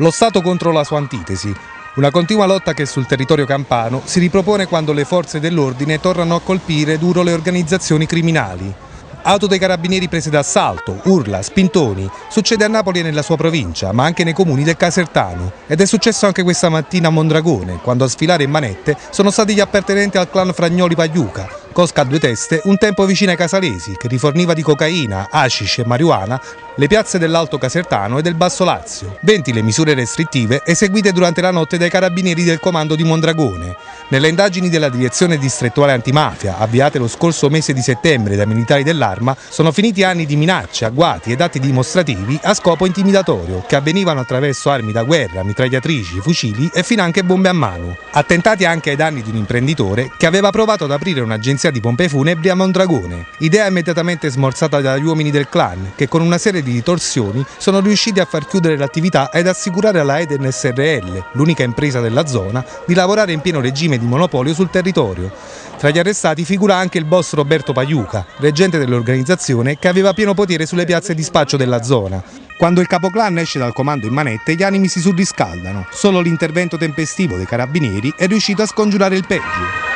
Lo Stato contro la sua antitesi. Una continua lotta che sul territorio campano si ripropone quando le forze dell'ordine tornano a colpire duro le organizzazioni criminali. Auto dei carabinieri prese d'assalto, urla, spintoni. Succede a Napoli e nella sua provincia, ma anche nei comuni del Casertano. Ed è successo anche questa mattina a Mondragone, quando a sfilare in manette sono stati gli appartenenti al clan Fragnoli Pagliuca, Cosca a due teste, un tempo vicino ai casalesi, che riforniva di cocaina, hashish e marijuana le piazze dell'Alto Casertano e del Basso Lazio. 20 le misure restrittive eseguite durante la notte dai carabinieri del comando di Mondragone. Nelle indagini della direzione distrettuale antimafia, avviate lo scorso mese di settembre dai militari dell'arma, sono finiti anni di minacce, agguati ed atti dimostrativi a scopo intimidatorio, che avvenivano attraverso armi da guerra, mitragliatrici, fucili e finanche bombe a mano. Attentati anche ai danni di un imprenditore che aveva provato ad aprire un'agenzia di pompe funebri a Mondragone, idea immediatamente smorzata dagli uomini del clan, che con una serie di di torsioni sono riusciti a far chiudere l'attività ed assicurare alla Eden SRL, l'unica impresa della zona, di lavorare in pieno regime di monopolio sul territorio. Tra gli arrestati figura anche il boss Roberto Paiuca, reggente dell'organizzazione che aveva pieno potere sulle piazze di spaccio della zona. Quando il capoclan esce dal comando in manette gli animi si surriscaldano, solo l'intervento tempestivo dei carabinieri è riuscito a scongiurare il peggio.